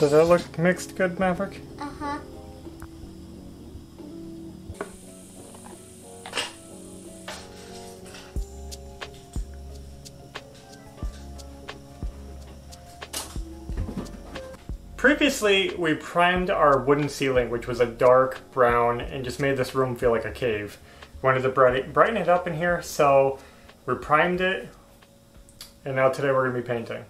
Does that look mixed good, Maverick? Uh-huh. Previously, we primed our wooden ceiling, which was a dark brown, and just made this room feel like a cave. Wanted to bright- brighten it up in here, so we primed it, and now today we're going to be painting.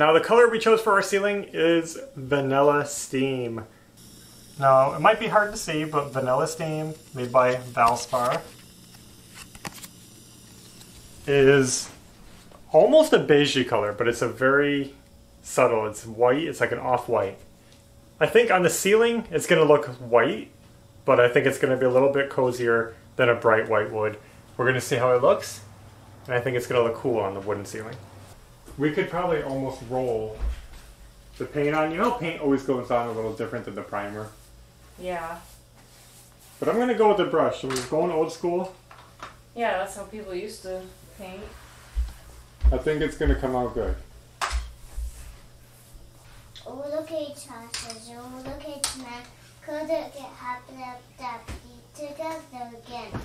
Now the color we chose for our ceiling is Vanilla Steam. Now, it might be hard to see, but Vanilla Steam, made by Valspar, is almost a beigey color, but it's a very subtle. It's white. It's like an off-white. I think on the ceiling it's going to look white, but I think it's going to be a little bit cozier than a bright white wood. We're going to see how it looks, and I think it's going to look cool on the wooden ceiling. We could probably almost roll the paint on. You know, paint always goes on a little different than the primer. Yeah. But I'm going to go with the brush. So we're going old school. Yeah, that's how people used to paint. I think it's going to come out good. Oh, look at chances. Oh, look at man. Could it get happen up that be together again?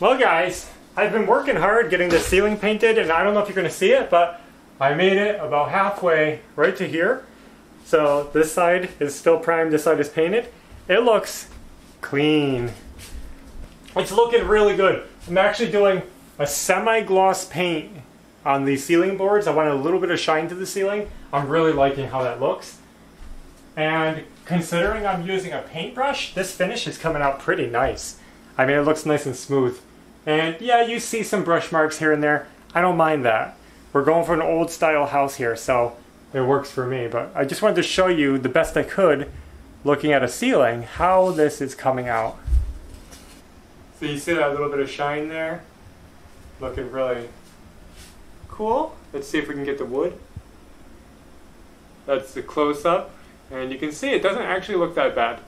Well, guys, I've been working hard getting the ceiling painted, and I don't know if you're going to see it, but I made it about halfway right to here. So this side is still primed, this side is painted. It looks clean. It's looking really good. I'm actually doing a semi-gloss paint on the ceiling boards. I want a little bit of shine to the ceiling. I'm really liking how that looks. And considering I'm using a paintbrush, this finish is coming out pretty nice. I mean, it looks nice and smooth. And yeah, you see some brush marks here and there. I don't mind that. We're going for an old style house here, so it works for me. But I just wanted to show you the best I could, looking at a ceiling, how this is coming out. So you see that little bit of shine there? Looking really cool. Let's see if we can get the wood. That's the close up. And you can see it doesn't actually look that bad.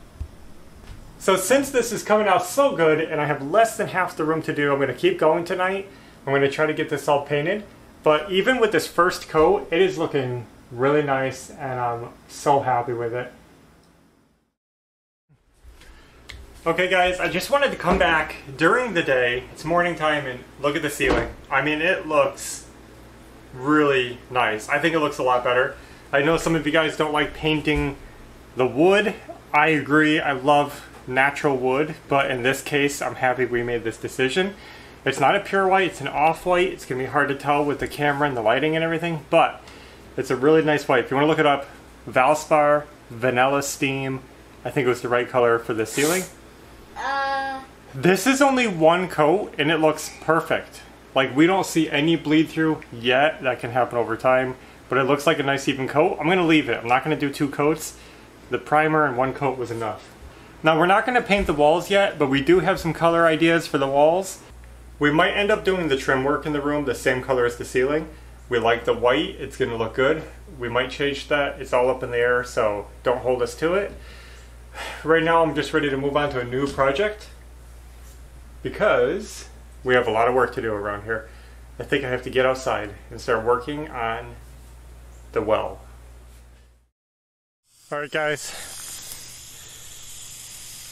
So since this is coming out so good and I have less than half the room to do, I'm going to keep going tonight. I'm going to try to get this all painted. But even with this first coat, it is looking really nice and I'm so happy with it. Okay guys, I just wanted to come back during the day, it's morning time, and look at the ceiling. I mean, it looks really nice. I think it looks a lot better. I know some of you guys don't like painting the wood. I agree, I love natural wood, but in this case, I'm happy we made this decision. It's not a pure white, it's an off-white. It's gonna be hard to tell with the camera and the lighting and everything, but it's a really nice white. If you wanna look it up, Valspar Vanilla Steam, I think it was the right color for the ceiling. Uh, This is only one coat and it looks perfect. Like we don't see any bleed through yet. That can happen over time, but it looks like a nice even coat. I'm gonna leave it. I'm not gonna do two coats. The primer and one coat was enough. Now we're not gonna paint the walls yet, but we do have some color ideas for the walls. We might end up doing the trim work in the room the same color as the ceiling. We like the white, it's gonna look good. We might change that, it's all up in the air, so don't hold us to it. Right now I'm just ready to move on to a new project because we have a lot of work to do around here. I think I have to get outside and start working on the well. Alright guys,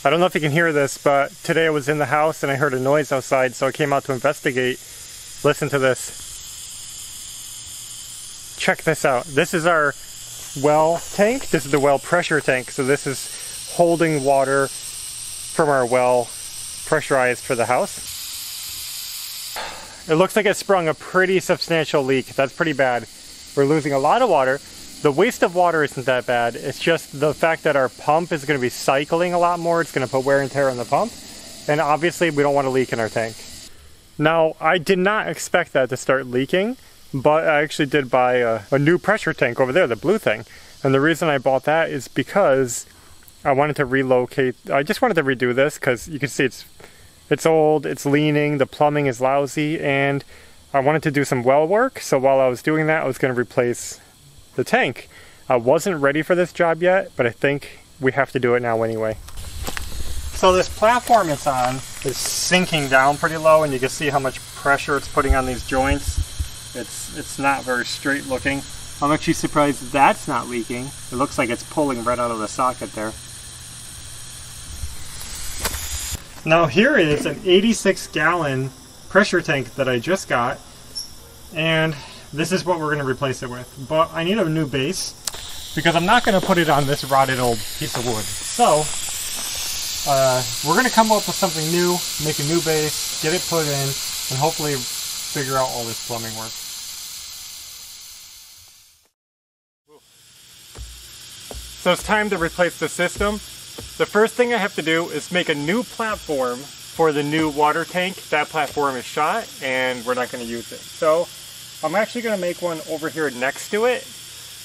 I don't know if you can hear this, but today I was in the house and I heard a noise outside, so I came out to investigate. Listen to this. Check this out. This is our well tank. This is the well pressure tank. So this is holding water from our well pressurized for the house. It looks like it sprung a pretty substantial leak. That's pretty bad. We're losing a lot of water. The waste of water isn't that bad. It's just the fact that our pump is going to be cycling a lot more. It's going to put wear and tear on the pump. And obviously we don't want to leak in our tank. Now, I did not expect that to start leaking, but I actually did buy a, a new pressure tank over there, the blue thing. And the reason I bought that is because I wanted to relocate. I just wanted to redo this because you can see it's it's old, it's leaning, the plumbing is lousy, and I wanted to do some well work. So while I was doing that, I was going to replace the tank. I wasn't ready for this job yet, but I think we have to do it now anyway. So this platform it's on is sinking down pretty low, and you can see how much pressure it's putting on these joints. It's it's not very straight looking. I'm actually surprised that's not leaking. It looks like it's pulling right out of the socket there. Now here is an 86 gallon pressure tank that I just got and this is what we're going to replace it with. But I need a new base because I'm not going to put it on this rotted old piece of wood. So uh, we're going to come up with something new, make a new base, get it put in, and hopefully figure out all this plumbing work. So it's time to replace the system. The first thing I have to do is make a new platform for the new water tank. That platform is shot and we're not going to use it. So I'm actually going to make one over here next to it.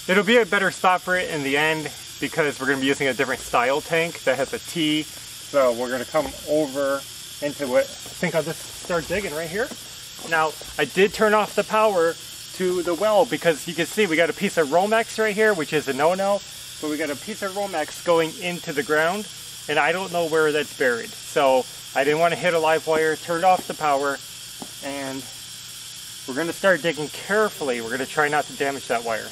It'll be a better spot for it in the end because we're going to be using a different style tank that has a T. So we're going to come over into it. I think I'll just start digging right here. Now, I did turn off the power to the well because you can see we got a piece of Romex right here, which is a no-no but we got a piece of Romex going into the ground and I don't know where that's buried. So I didn't want to hit a live wire, turned off the power, and we're going to start digging carefully. We're going to try not to damage that wire.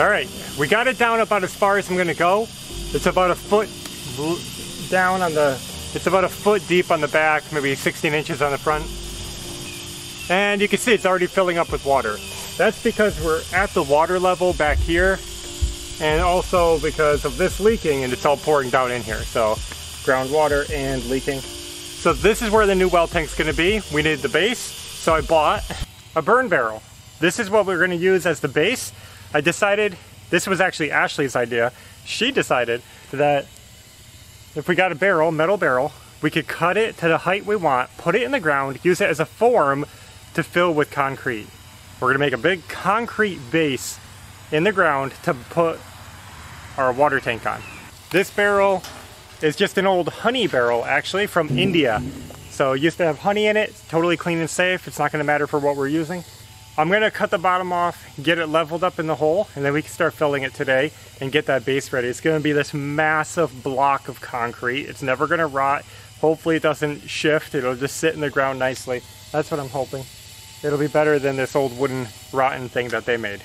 All right, we got it down about as far as I'm gonna go. It's about a foot down on the, it's about a foot deep on the back, maybe 16 inches on the front. And you can see it's already filling up with water. That's because we're at the water level back here and also because of this leaking and it's all pouring down in here. So groundwater and leaking. So this is where the new well tank's gonna be. We need the base, so I bought a burn barrel. This is what we're going to use as the base. I decided, this was actually Ashley's idea. She decided that if we got a barrel, metal barrel, we could cut it to the height we want, put it in the ground, use it as a form to fill with concrete. We're gonna make a big concrete base in the ground to put our water tank on. This barrel is just an old honey barrel actually from India. So it used to have honey in it, totally clean and safe. It's not gonna matter for what we're using. I'm gonna cut the bottom off, get it leveled up in the hole, and then we can start filling it today and get that base ready. It's gonna be this massive block of concrete. It's never gonna rot. Hopefully it doesn't shift. It'll just sit in the ground nicely. That's what I'm hoping. It'll be better than this old wooden rotten thing that they made.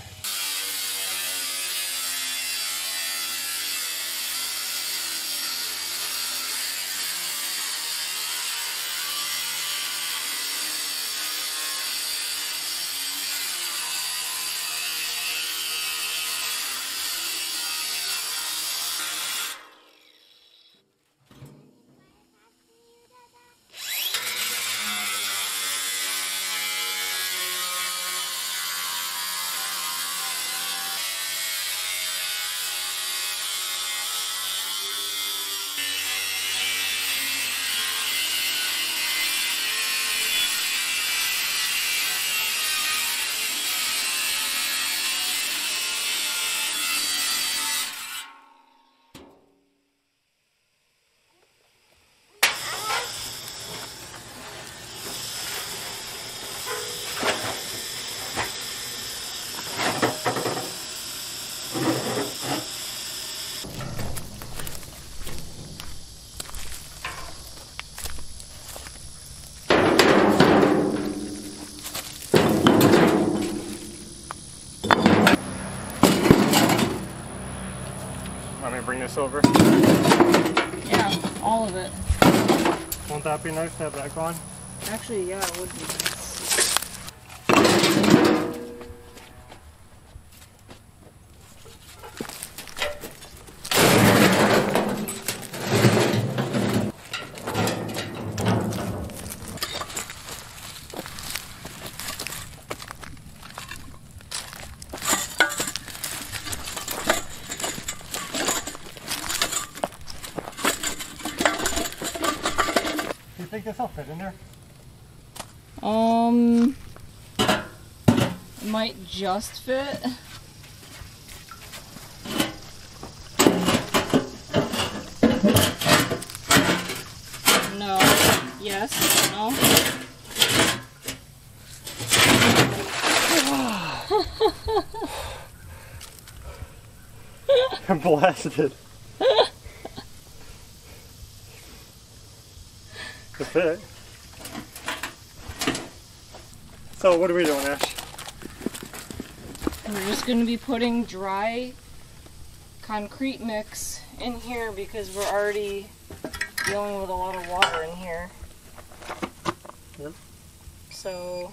Want me to bring this over? Yeah, all of it. Won't that be nice to have that gone? Actually, yeah, it would be nice. Think this will fit in there? Um, it might just fit. No. Yes. No. I'm blasted. Fit. So what are we doing, Ash? We're just going to be putting dry concrete mix in here because we're already dealing with a lot of water in here. Yep. So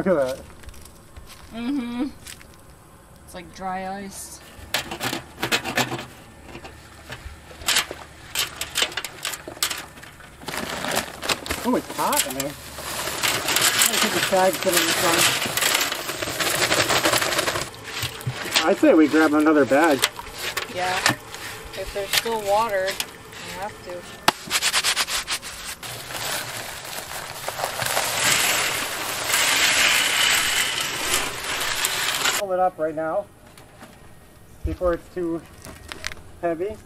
Look at that. Mm-hmm. It's like dry ice. Oh, it's hot in there. I think the tag's been in the front. I'd say we grab another bag. Yeah. If there's still water, you have to. It up right now before it's too heavy.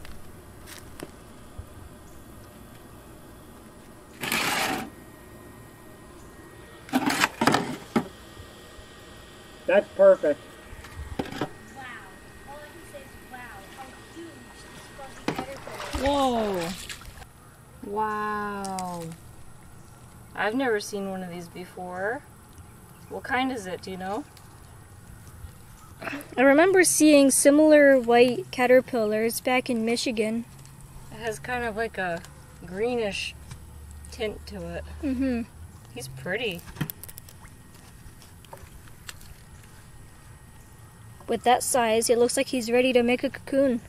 That's perfect. Wow. All I can say is wow. How huge this fucking caterpillar Whoa. Wow. I've never seen one of these before. What kind is it, do you know? I remember seeing similar white caterpillars back in Michigan. It has kind of like a greenish tint to it. Mm-hmm. He's pretty. With that size, it looks like he's ready to make a cocoon.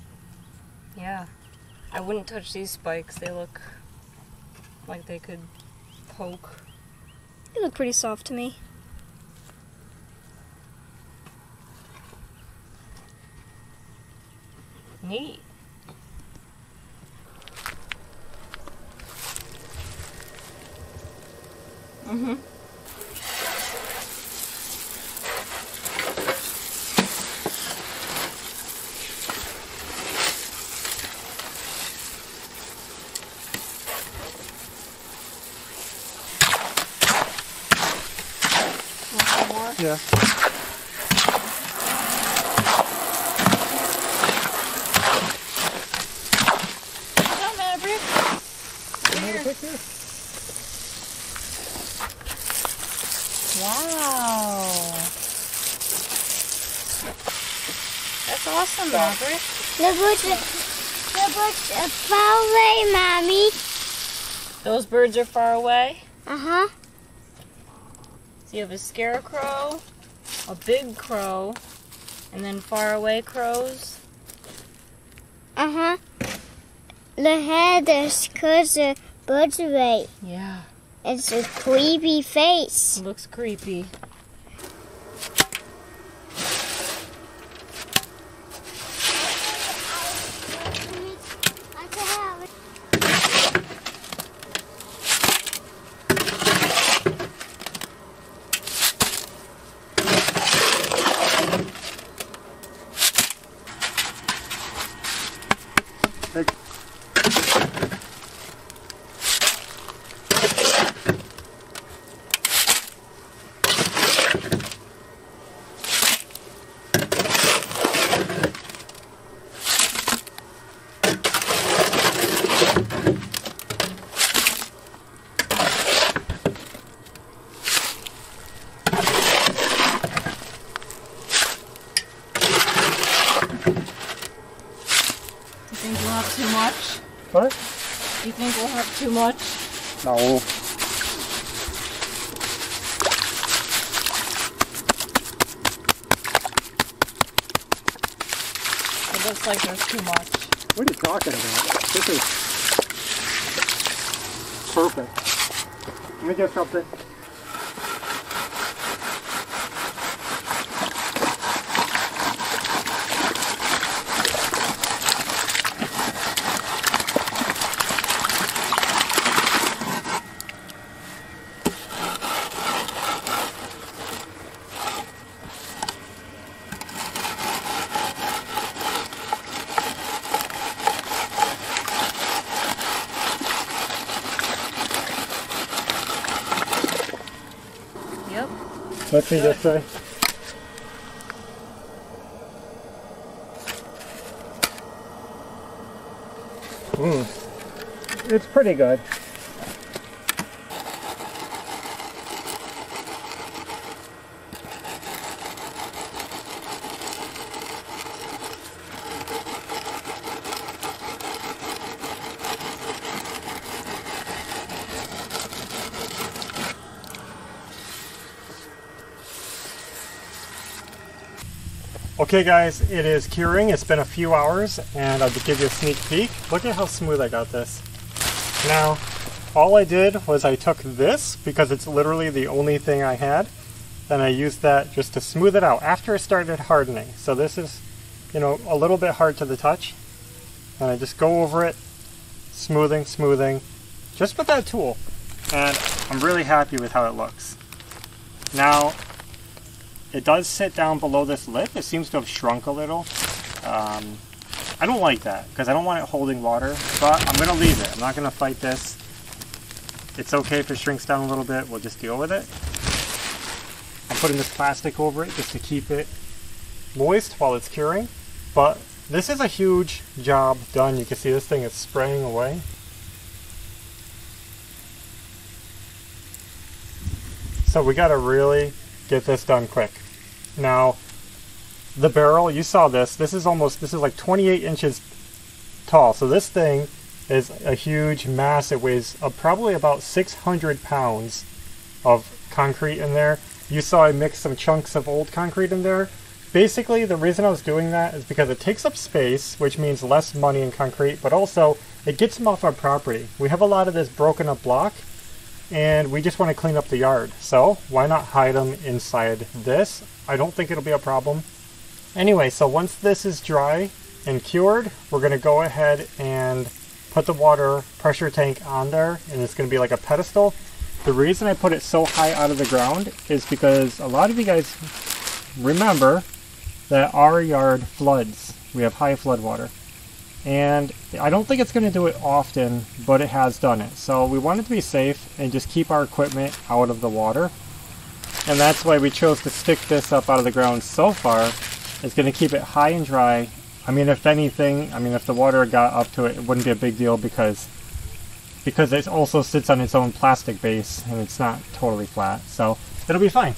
Yeah. I wouldn't touch these spikes. They look like they could poke. They look pretty soft to me. Neat. Mm-hmm. more? Yeah. Come, Maverick. Here. Wow. That's The birds are, the birds are far away, Mommy. Those birds are far away. Uh-huh. So you have a scarecrow, a big crow, and then far away crows. Uh-huh. The head is because the bird's are away. Yeah. It's a creepy face. Looks creepy. You think we'll have too much? What? Do you think we'll have too much? No. It looks like there's too much. What are you talking about? This is perfect. Let me get something. Let's see this way. Mm. It's pretty good. Okay guys, it is curing. It's been a few hours and I'll give you a sneak peek. Look at how smooth I got this. Now, all I did was I took this because it's literally the only thing I had. Then I used that just to smooth it out after it started hardening. So this is, you know, a little bit hard to the touch. And I just go over it, smoothing, smoothing, just with that tool. And I'm really happy with how it looks. Now, it does sit down below this lip. It seems to have shrunk a little. Um, I don't like that because I don't want it holding water, but I'm going to leave it. I'm not going to fight this. It's okay if it shrinks down a little bit. We'll just deal with it. I'm putting this plastic over it just to keep it moist while it's curing. But this is a huge job done. You can see this thing is spraying away. So we got to really get this done quick. Now, the barrel, you saw this. This is almost, this is like 28 inches tall. So this thing is a huge mass. It weighs uh, probably about 600 pounds of concrete in there. You saw I mixed some chunks of old concrete in there. Basically, the reason I was doing that is because it takes up space, which means less money in concrete, but also it gets them off our property. We have a lot of this broken up block, and we just want to clean up the yard. So why not hide them inside this? I don't think it'll be a problem. Anyway, so once this is dry and cured, we're going to go ahead and put the water pressure tank on there, and it's going to be like a pedestal. The reason I put it so high out of the ground is because a lot of you guys remember that our yard floods. We have high flood water. And I don't think it's going to do it often, but it has done it. So we wanted to be safe and just keep our equipment out of the water. And that's why we chose to stick this up out of the ground so far. It's going to keep it high and dry. I mean, if anything, I mean, if the water got up to it, it wouldn't be a big deal because because it also sits on its own plastic base and it's not totally flat. So it'll be fine.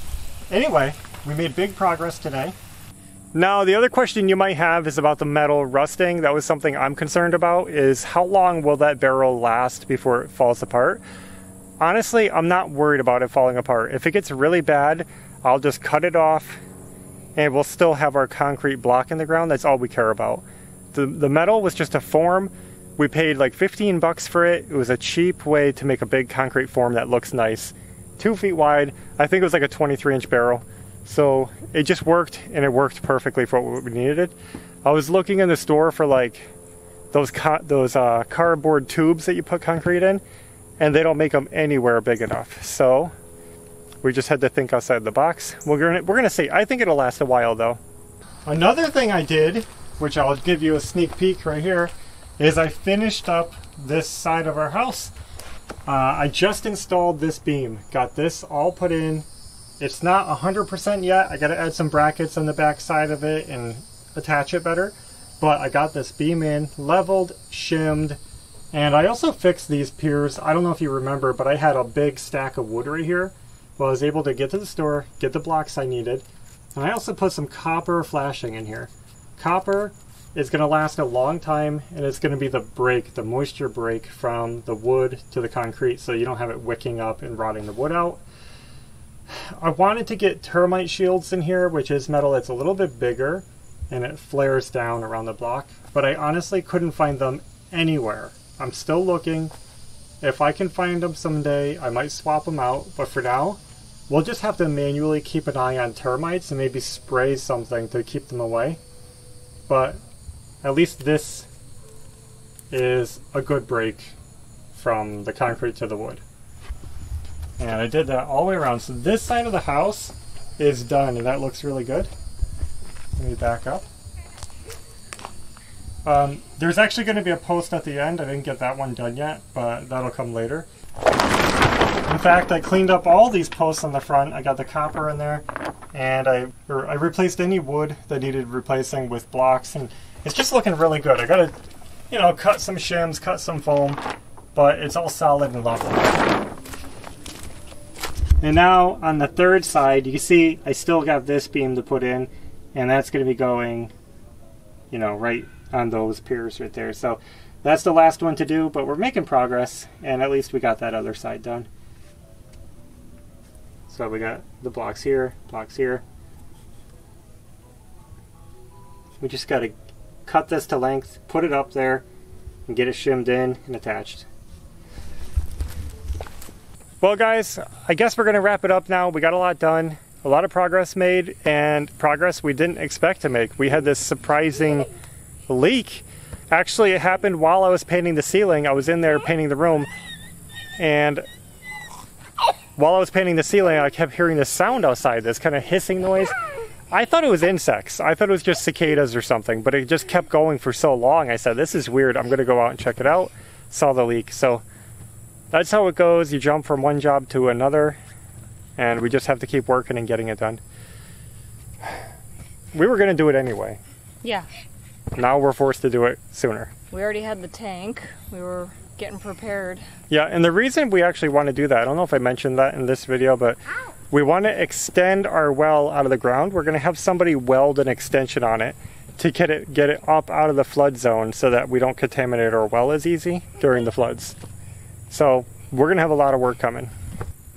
Anyway, we made big progress today. Now, the other question you might have is about the metal rusting. That was something I'm concerned about is how long will that barrel last before it falls apart? Honestly, I'm not worried about it falling apart. If it gets really bad, I'll just cut it off and we'll still have our concrete block in the ground. That's all we care about. The, the metal was just a form. We paid like 15 bucks for it. It was a cheap way to make a big concrete form that looks nice. Two feet wide. I think it was like a 23 inch barrel. So it just worked and it worked perfectly for what we needed. I was looking in the store for like those those uh, cardboard tubes that you put concrete in, and they don't make them anywhere big enough. So we just had to think outside the box. We're gonna we're gonna see. I think it'll last a while though. Another thing I did, which I'll give you a sneak peek right here, is I finished up this side of our house. Uh, I just installed this beam. Got this all put in it's not 100% yet. I got to add some brackets on the back side of it and attach it better. But I got this beam in, leveled, shimmed, and I also fixed these piers. I don't know if you remember, but I had a big stack of wood right here. Well, I was able to get to the store, get the blocks I needed, and I also put some copper flashing in here. Copper is going to last a long time, and it's going to be the break, the moisture break from the wood to the concrete, so you don't have it wicking up and rotting the wood out. I wanted to get termite shields in here, which is metal that's a little bit bigger and it flares down around the block, but I honestly couldn't find them anywhere. I'm still looking. If I can find them someday, I might swap them out, but for now, we'll just have to manually keep an eye on termites and maybe spray something to keep them away. But at least this is a good break from the concrete to the wood. And I did that all the way around. So this side of the house is done, and that looks really good. Let me back up. Um, there's actually going to be a post at the end. I didn't get that one done yet, but that'll come later. In fact, I cleaned up all these posts on the front. I got the copper in there, and I I replaced any wood that needed replacing with blocks, and it's just looking really good. I got to, you know, cut some shims, cut some foam, but it's all solid and lovely. And now on the third side, you can see I still got this beam to put in, and that's going to be going, you know, right on those piers right there. So that's the last one to do, but we're making progress, and at least we got that other side done. So we got the blocks here, blocks here. We just got to cut this to length, put it up there, and get it shimmed in and attached. Well, guys, I guess we're going to wrap it up now. We got a lot done, a lot of progress made, and progress we didn't expect to make. We had this surprising leak. Actually, it happened while I was painting the ceiling. I was in there painting the room, and while I was painting the ceiling, I kept hearing this sound outside, this kind of hissing noise. I thought it was insects. I thought it was just cicadas or something, but it just kept going for so long. I said, this is weird. I'm going to go out and check it out. Saw the leak. So that's how it goes. You jump from one job to another, and we just have to keep working and getting it done. We were going to do it anyway. Yeah. Now we're forced to do it sooner. We already had the tank. We were getting prepared. Yeah, and the reason we actually want to do that, I don't know if I mentioned that in this video, but we want to extend our well out of the ground. We're going to have somebody weld an extension on it to get it get it up out of the flood zone so that we don't contaminate our well as easy during the floods. So we're going to have a lot of work coming.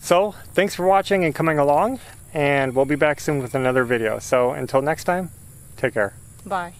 So thanks for watching and coming along and we'll be back soon with another video. So until next time, take care. Bye.